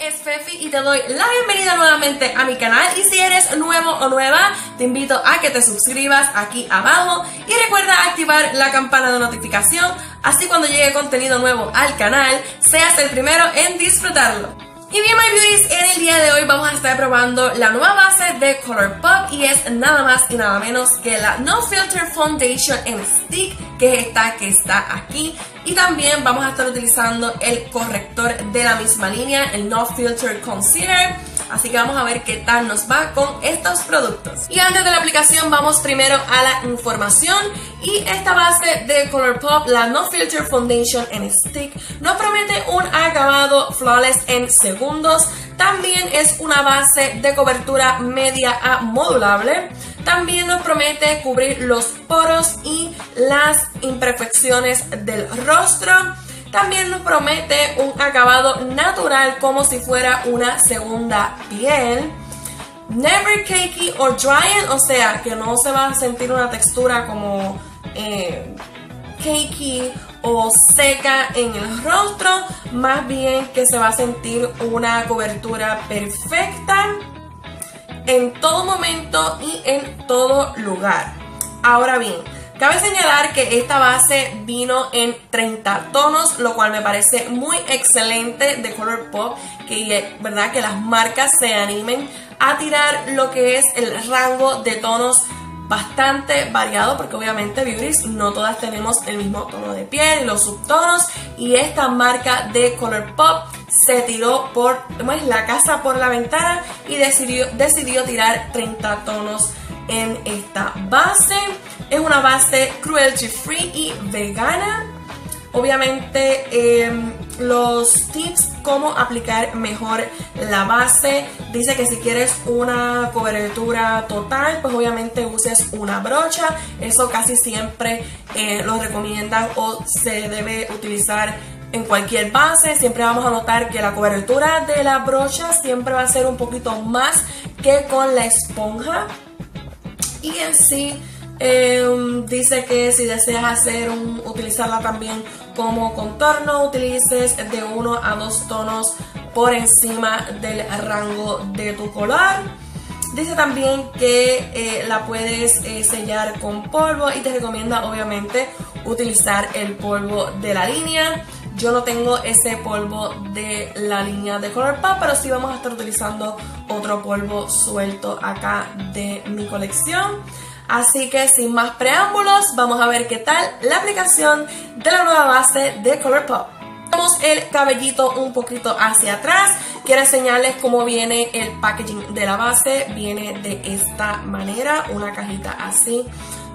es Fefi y te doy la bienvenida nuevamente a mi canal y si eres nuevo o nueva te invito a que te suscribas aquí abajo y recuerda activar la campana de notificación así cuando llegue contenido nuevo al canal seas el primero en disfrutarlo. Y bien, my beauties, en el día de hoy vamos a estar probando la nueva base de Colourpop y es nada más y nada menos que la No Filter Foundation en Stick, que es esta que está aquí. Y también vamos a estar utilizando el corrector de la misma línea, el No Filter Concealer Así que vamos a ver qué tal nos va con estos productos. Y antes de la aplicación vamos primero a la información. Y esta base de Colourpop, la No Filter Foundation en Stick, nos promete un acabado flawless en segundos. También es una base de cobertura media a modulable. También nos promete cubrir los poros y las imperfecciones del rostro. También nos promete un acabado natural como si fuera una segunda piel. Never cakey or drying, o sea que no se va a sentir una textura como eh, cakey o seca en el rostro, más bien que se va a sentir una cobertura perfecta en todo momento y en todo lugar. Ahora bien, Cabe señalar que esta base vino en 30 tonos, lo cual me parece muy excelente de Colourpop, que verdad que las marcas se animen a tirar lo que es el rango de tonos bastante variado porque obviamente Beauties no todas tenemos el mismo tono de piel los subtonos y esta marca de Colourpop se tiró por pues, la casa por la ventana y decidió, decidió tirar 30 tonos en esta base. Es una base cruelty free y vegana. Obviamente em, los tips cómo aplicar mejor la base. Dice que si quieres una cobertura total, pues obviamente uses una brocha. Eso casi siempre eh, lo recomiendan o se debe utilizar en cualquier base. Siempre vamos a notar que la cobertura de la brocha siempre va a ser un poquito más que con la esponja. Y en sí Em, dice que si deseas hacer un, utilizarla también como contorno, utilices de uno a dos tonos por encima del rango de tu color. Dice también que eh, la puedes eh, sellar con polvo y te recomienda obviamente utilizar el polvo de la línea. Yo no tengo ese polvo de la línea de Colourpop, pero sí vamos a estar utilizando otro polvo suelto acá de mi colección. Así que sin más preámbulos, vamos a ver qué tal la aplicación de la nueva base de Colourpop. Tenemos el cabellito un poquito hacia atrás. Quiero enseñarles cómo viene el packaging de la base. Viene de esta manera, una cajita así.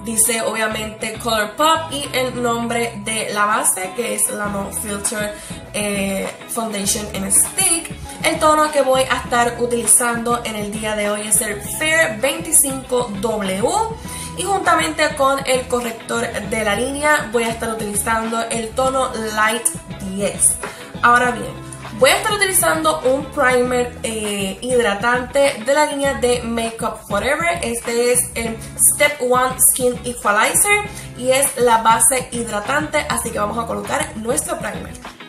Dice obviamente Colourpop y el nombre de la base que es la No Filter eh, Foundation in Stick. El tono que voy a estar utilizando en el día de hoy es el Fair 25W y juntamente con el corrector de la línea voy a estar utilizando el tono Light 10. Ahora bien, voy a estar utilizando un primer eh, hidratante de la línea de Makeup Forever. Este es el Step One Skin Equalizer y es la base hidratante, así que vamos a colocar nuestro primer.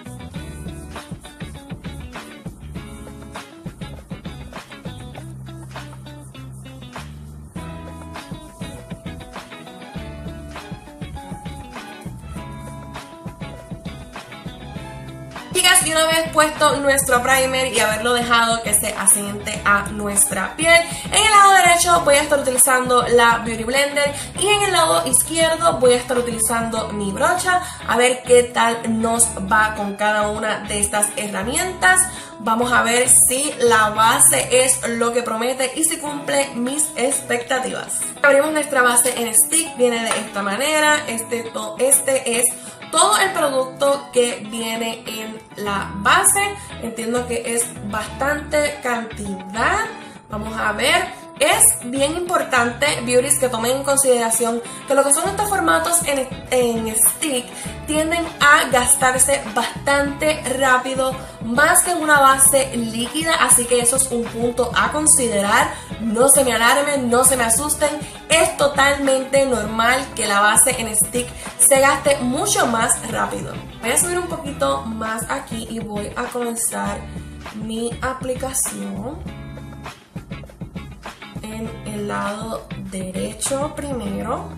Y una vez puesto nuestro primer y haberlo dejado que se asiente a nuestra piel, en el lado derecho voy a estar utilizando la Beauty Blender y en el lado izquierdo voy a estar utilizando mi brocha a ver qué tal nos va con cada una de estas herramientas. Vamos a ver si la base es lo que promete y si cumple mis expectativas. Abrimos nuestra base en stick, viene de esta manera, este, este es todo el producto que viene en la base. Entiendo que es bastante cantidad. Vamos a ver. Es bien importante, beauties, que tomen en consideración que lo que son estos formatos en, en stick tienden a gastarse bastante rápido, más que en una base líquida, así que eso es un punto a considerar. No se me alarmen, no se me asusten, es totalmente normal que la base en stick se gaste mucho más rápido. Voy a subir un poquito más aquí y voy a comenzar mi aplicación en el lado derecho primero.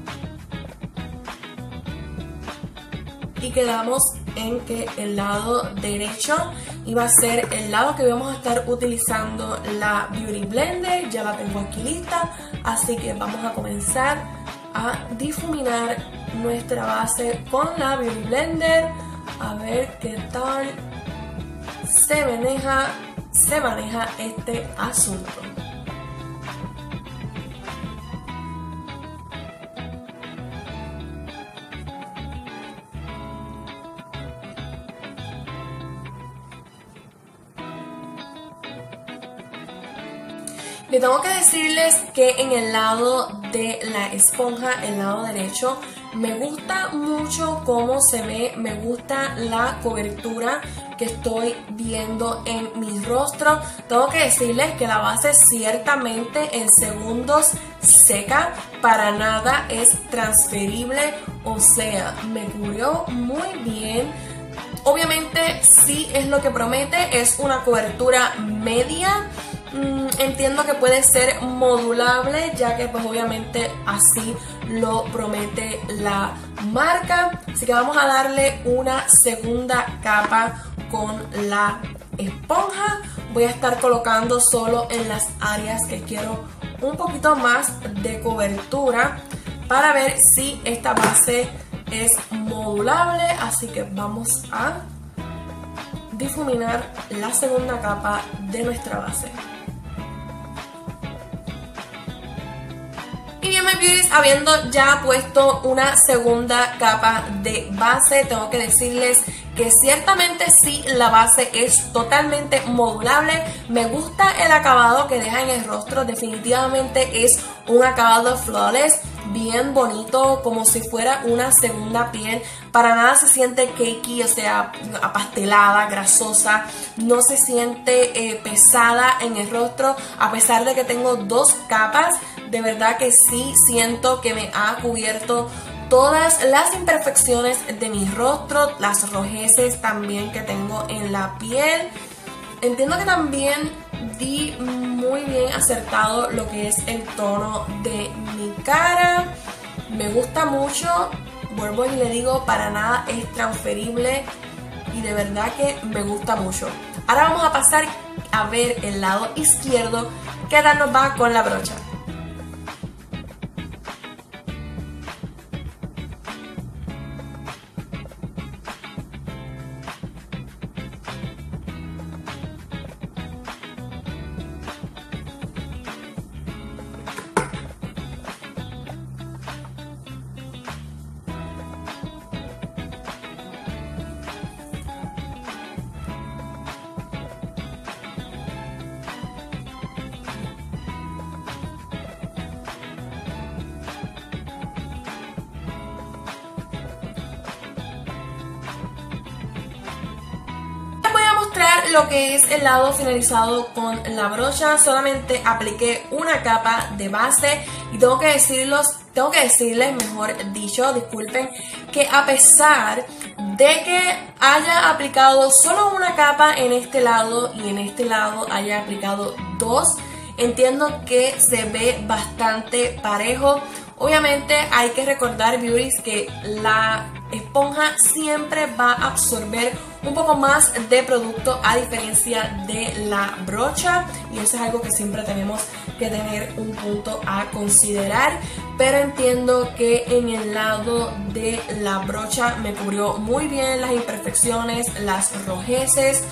Y quedamos en que el lado derecho iba a ser el lado que vamos a estar utilizando la Beauty Blender, ya la tengo aquí lista, así que vamos a comenzar a difuminar nuestra base con la Beauty Blender, a ver qué tal se maneja, se maneja este asunto. Tengo que decirles que en el lado de la esponja, el lado derecho, me gusta mucho cómo se ve, me gusta la cobertura que estoy viendo en mi rostro. Tengo que decirles que la base ciertamente en segundos seca, para nada es transferible, o sea, me cubrió muy bien. Obviamente sí es lo que promete, es una cobertura media Mm, entiendo que puede ser modulable ya que pues obviamente así lo promete la marca. Así que vamos a darle una segunda capa con la esponja. Voy a estar colocando solo en las áreas que quiero un poquito más de cobertura para ver si esta base es modulable. Así que vamos a difuminar la segunda capa de nuestra base My beauties, habiendo ya puesto una segunda capa de base, tengo que decirles que ciertamente sí, la base es totalmente modulable. Me gusta el acabado que deja en el rostro, definitivamente es un acabado flawless bien bonito, como si fuera una segunda piel. Para nada se siente cakey, o sea, apastelada, grasosa. No se siente eh, pesada en el rostro, a pesar de que tengo dos capas. De verdad que sí siento que me ha cubierto todas las imperfecciones de mi rostro, las rojeces también que tengo en la piel. Entiendo que también di muy bien acertado lo que es el tono de mi cara. Me gusta mucho. Vuelvo y le digo, para nada es transferible y de verdad que me gusta mucho. Ahora vamos a pasar a ver el lado izquierdo que tal nos va con la brocha. Lo que es el lado finalizado con la brocha. Solamente apliqué una capa de base y tengo que decirlos, tengo que decirles, mejor dicho, disculpen, que a pesar de que haya aplicado solo una capa en este lado y en este lado haya aplicado dos, entiendo que se ve bastante parejo. Obviamente hay que recordar, beauties, que la esponja siempre va a absorber un poco más de producto a diferencia de la brocha. Y eso es algo que siempre tenemos que tener un punto a considerar. Pero entiendo que en el lado de la brocha me cubrió muy bien las imperfecciones, las rojeces.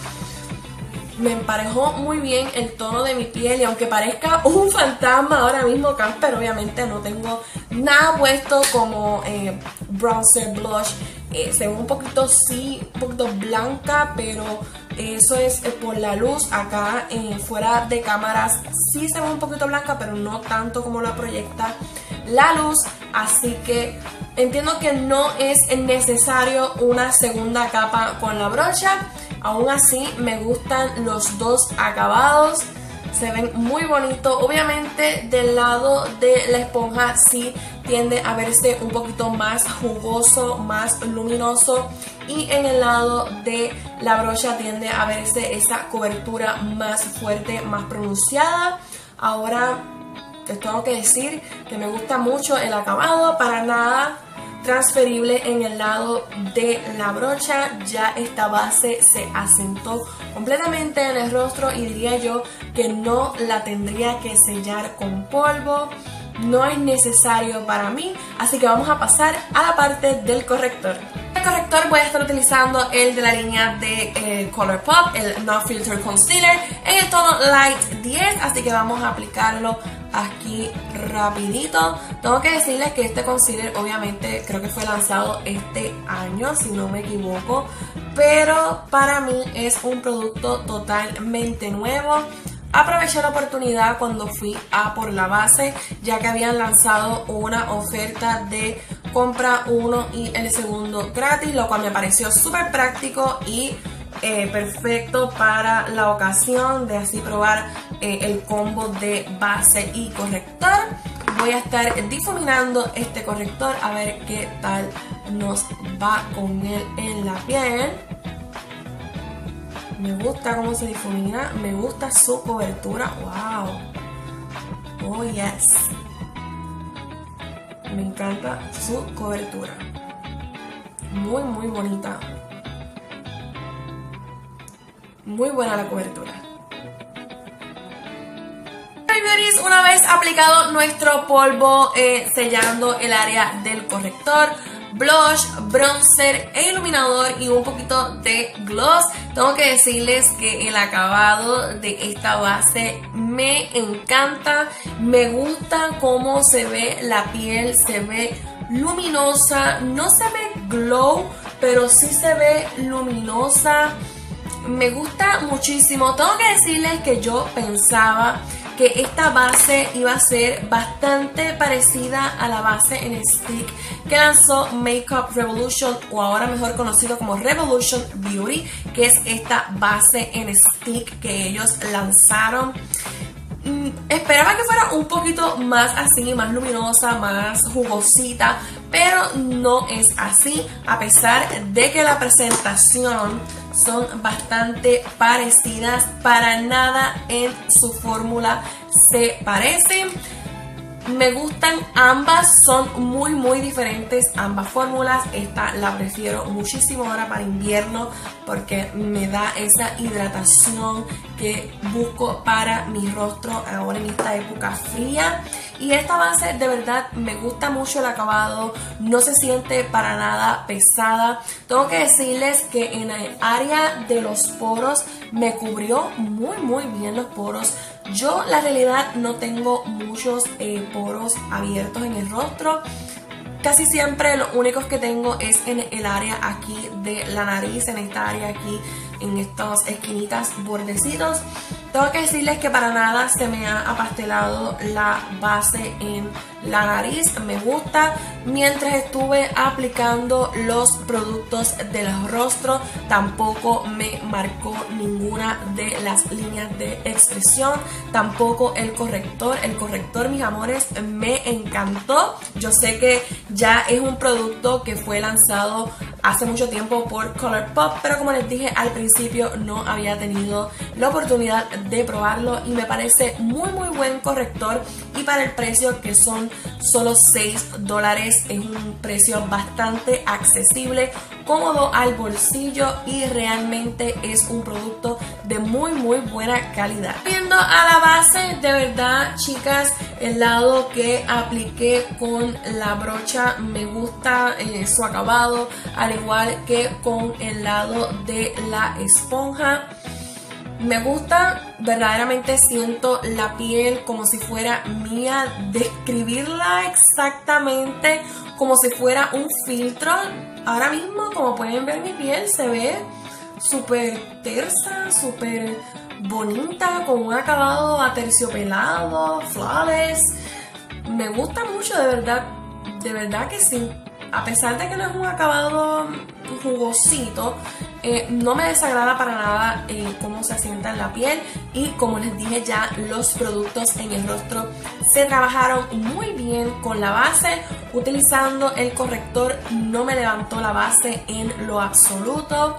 Me emparejó muy bien el tono de mi piel. Y aunque parezca un fantasma ahora mismo Camper, obviamente no tengo nada puesto como eh, bronzer, blush, eh, se ve un poquito sí, un poquito blanca, pero eso es eh, por la luz, acá fuera de cámaras sí se ve un poquito blanca, pero no tanto como la proyecta la luz, así que entiendo que no es necesario una segunda capa con la brocha, Aún así me gustan los dos acabados. Se ven muy bonitos. Obviamente del lado de la esponja sí tiende a verse un poquito más jugoso, más luminoso y en el lado de la brocha tiende a verse esa cobertura más fuerte, más pronunciada. Ahora les tengo que decir que me gusta mucho el acabado, para nada transferible en el lado de la brocha. Ya esta base se asentó completamente en el rostro y diría yo que no la tendría que sellar con polvo. No es necesario para mí así que vamos a pasar a la parte del corrector. El corrector voy a estar utilizando el de la línea de eh, Colourpop, el No Filter Concealer. En el tono Light 10, así que vamos a aplicarlo aquí rapidito. Tengo que decirles que este concealer obviamente creo que fue lanzado este año, si no me equivoco, pero para mí es un producto totalmente nuevo. Aproveché la oportunidad cuando fui a por la base, ya que habían lanzado una oferta de compra uno y el segundo gratis, lo cual me pareció súper práctico y eh, perfecto para la ocasión de así probar eh, el combo de base y corrector. Voy a estar difuminando este corrector a ver qué tal nos va con él en la piel. Me gusta cómo se difumina, me gusta su cobertura. ¡Wow! Oh, yes. Me encanta su cobertura. Muy, muy bonita. Muy buena la cobertura. Una vez aplicado nuestro polvo eh, sellando el área del corrector, blush, bronzer e iluminador y un poquito de gloss. Tengo que decirles que el acabado de esta base me encanta. Me gusta cómo se ve la piel, se ve luminosa. No se ve glow, pero sí se ve luminosa me gusta muchísimo. Tengo que decirles que yo pensaba que esta base iba a ser bastante parecida a la base en stick que lanzó Makeup Revolution o ahora mejor conocido como Revolution Beauty, que es esta base en stick que ellos lanzaron. Mm, esperaba que fuera un poquito más así, más luminosa, más jugosita, pero no es así, a pesar de que la presentación son bastante parecidas, para nada en su fórmula se parecen. Me gustan ambas, son muy muy diferentes ambas fórmulas. Esta la prefiero muchísimo ahora para invierno porque me da esa hidratación que busco para mi rostro ahora en esta época fría. Y esta base de verdad me gusta mucho el acabado, no se siente para nada pesada. Tengo que decirles que en el área de los poros me cubrió muy muy bien los poros yo la realidad no tengo muchos eh, poros abiertos en el rostro. Casi siempre los únicos que tengo es en el área aquí de la nariz, en esta área aquí, en estas esquinitas, bordecitos. Tengo que decirles que para nada se me ha apastelado la base en la nariz, me gusta. Mientras estuve aplicando los productos del rostro, tampoco me marcó ninguna de las líneas de expresión, tampoco el corrector. El corrector, mis amores, me encantó. Yo sé que ya es un producto que fue lanzado hace mucho tiempo por Colourpop, pero como les dije al principio, no había tenido la oportunidad de probarlo y me parece muy muy buen corrector y para el precio que son solo 6 dólares es un precio bastante accesible, cómodo al bolsillo y realmente es un producto de muy muy buena calidad. Viendo a la base, de verdad chicas, el lado que apliqué con la brocha me gusta eh, su acabado, al igual que con el lado de la esponja. Me gusta, verdaderamente siento la piel como si fuera mía, describirla exactamente como si fuera un filtro. Ahora mismo, como pueden ver, mi piel se ve súper tersa, súper bonita, con un acabado aterciopelado, flawless. Me gusta mucho, de verdad, de verdad que sí. A pesar de que no es un acabado jugosito, Eh, no me desagrada para nada eh, cómo se asienta en la piel y como les dije ya, los productos en el rostro se trabajaron muy bien con la base. Utilizando el corrector no me levantó la base en lo absoluto.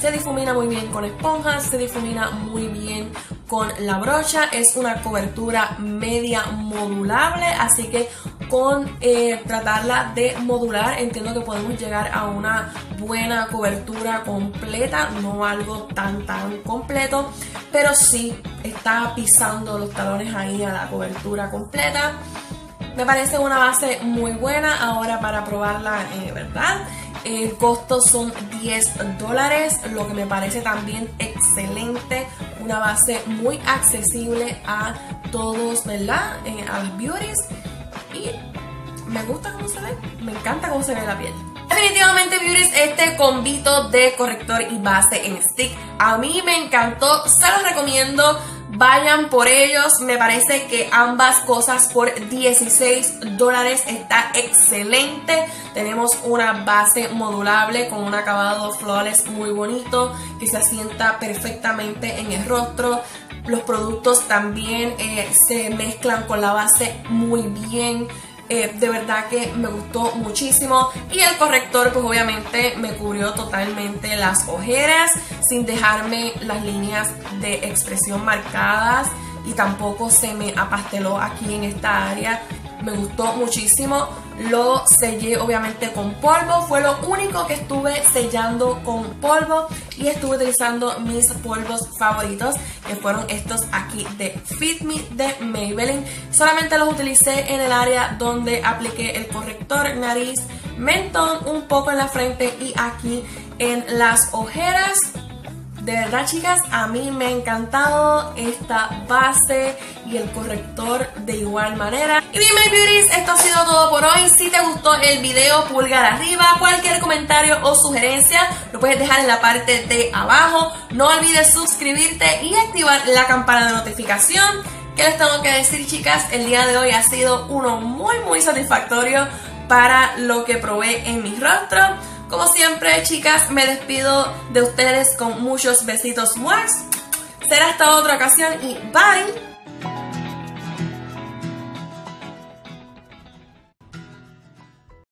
Se difumina muy bien con esponjas, se difumina muy bien con la brocha. Es una cobertura media modulable, así que con eh, tratarla de modular entiendo que podemos llegar a una buena cobertura completa, no algo tan tan completo, pero sí está pisando los talones ahí a la cobertura completa. Me parece una base muy buena ahora para probarla, eh, ¿verdad? El costo son 10 dólares, lo que me parece también excelente. Una base muy accesible a todos, ¿verdad? Eh, a las beauties. Y me gusta cómo se ve, me encanta cómo se ve la piel. Definitivamente Beauties, este combito de corrector y base en stick a mí me encantó, se los recomiendo vayan por ellos. Me parece que ambas cosas por 16 dólares está excelente. Tenemos una base modulable con un acabado flores muy bonito que se asienta perfectamente en el rostro. Los productos también eh, se mezclan con la base muy bien. Eh, de verdad que me gustó muchísimo. Y el corrector pues obviamente me cubrió totalmente las ojeras sin dejarme las líneas de expresión marcadas y tampoco se me apasteló aquí en esta área me gustó muchísimo. Lo sellé obviamente con polvo, fue lo único que estuve sellando con polvo y estuve utilizando mis polvos favoritos que fueron estos aquí de Fit Me de Maybelline. Solamente los utilicé en el área donde apliqué el corrector nariz, mentón, un poco en la frente y aquí en las ojeras de verdad, chicas, a mí me ha encantado esta base y el corrector de igual manera. Y dime, beauties, esto ha sido todo por hoy. Si te gustó el video, pulgar arriba. Cualquier comentario o sugerencia lo puedes dejar en la parte de abajo. No olvides suscribirte y activar la campana de notificación. ¿Qué les tengo que decir, chicas? El día de hoy ha sido uno muy, muy satisfactorio para lo que probé en mi rostro. Como siempre, chicas, me despido de ustedes con muchos besitos más. Será hasta otra ocasión y bye.